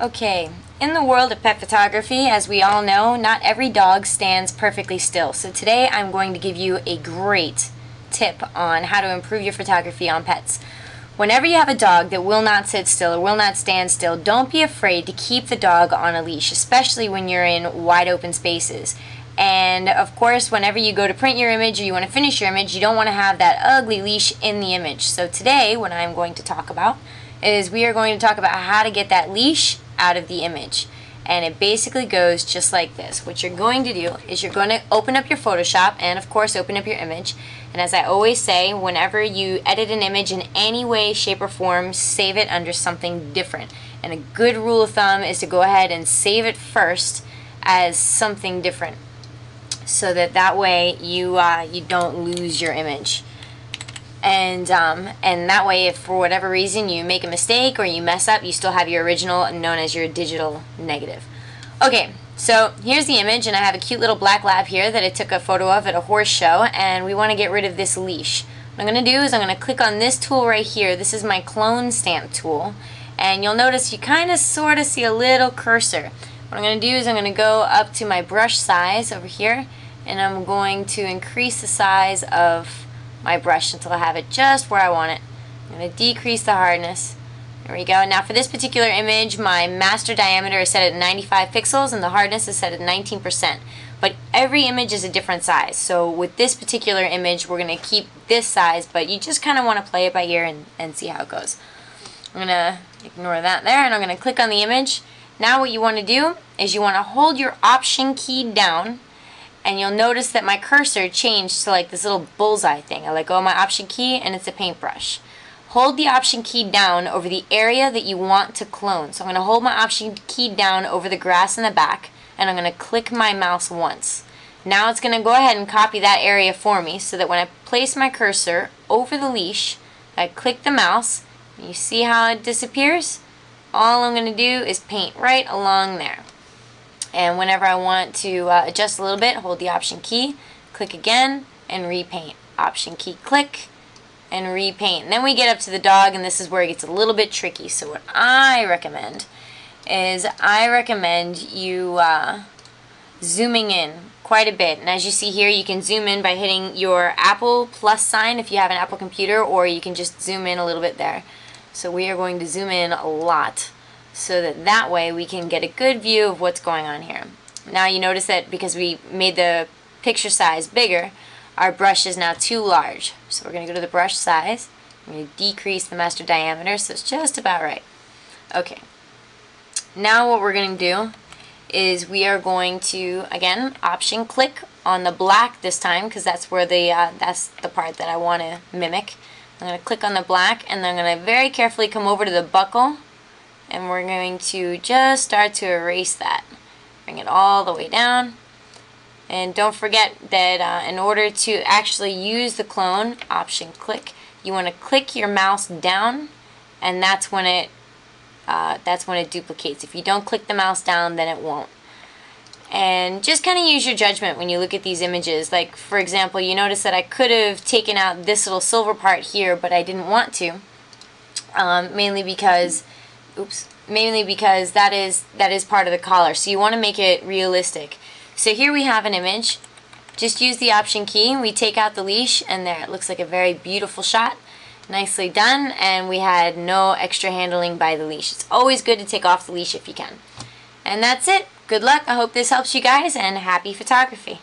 Okay, in the world of pet photography, as we all know, not every dog stands perfectly still. So today I'm going to give you a great tip on how to improve your photography on pets. Whenever you have a dog that will not sit still or will not stand still, don't be afraid to keep the dog on a leash, especially when you're in wide open spaces. And of course, whenever you go to print your image or you want to finish your image, you don't want to have that ugly leash in the image. So today, what I'm going to talk about is we are going to talk about how to get that leash out of the image. And it basically goes just like this. What you're going to do is you're going to open up your Photoshop and of course open up your image. And as I always say, whenever you edit an image in any way, shape, or form, save it under something different. And a good rule of thumb is to go ahead and save it first as something different so that that way you uh, you don't lose your image and um, and that way if for whatever reason you make a mistake or you mess up you still have your original known as your digital negative. Okay so here's the image and I have a cute little black lab here that I took a photo of at a horse show and we want to get rid of this leash. What I'm going to do is I'm going to click on this tool right here. This is my clone stamp tool. And you'll notice you kind of sort of see a little cursor. What I'm going to do is I'm going to go up to my brush size over here and I'm going to increase the size of my brush until I have it just where I want it. I'm going to decrease the hardness. There we go. Now for this particular image, my master diameter is set at 95 pixels and the hardness is set at 19%. But every image is a different size. So with this particular image, we're going to keep this size, but you just kind of want to play it by ear and, and see how it goes. I'm going to ignore that there and I'm going to click on the image. Now what you want to do is you want to hold your option key down and you'll notice that my cursor changed to like this little bullseye thing. I let go of my option key and it's a paintbrush. Hold the option key down over the area that you want to clone. So I'm going to hold my option key down over the grass in the back and I'm going to click my mouse once. Now it's going to go ahead and copy that area for me so that when I place my cursor over the leash, I click the mouse, you see how it disappears? All I'm going to do is paint right along there. And whenever I want to uh, adjust a little bit, hold the option key, click again, and repaint. Option key, click, and repaint. And then we get up to the dog, and this is where it gets a little bit tricky. So what I recommend is I recommend you uh, zooming in quite a bit. And as you see here, you can zoom in by hitting your Apple plus sign if you have an Apple computer, or you can just zoom in a little bit there. So we are going to zoom in a lot so that that way we can get a good view of what's going on here. Now you notice that because we made the picture size bigger, our brush is now too large. So we're going to go to the brush size. I'm going to decrease the master diameter so it's just about right. Okay. Now what we're going to do is we are going to, again, option click on the black this time because that's where the, uh, that's the part that I want to mimic. I'm going to click on the black and then I'm going to very carefully come over to the buckle and we're going to just start to erase that. Bring it all the way down. And don't forget that uh, in order to actually use the clone, option click, you want to click your mouse down and that's when it uh, that's when it duplicates. If you don't click the mouse down, then it won't. And just kind of use your judgment when you look at these images. Like, for example, you notice that I could have taken out this little silver part here, but I didn't want to. Um, mainly because oops, mainly because that is that is part of the collar. So you want to make it realistic. So here we have an image. Just use the option key. We take out the leash and there it looks like a very beautiful shot. Nicely done and we had no extra handling by the leash. It's always good to take off the leash if you can. And that's it. Good luck. I hope this helps you guys and happy photography.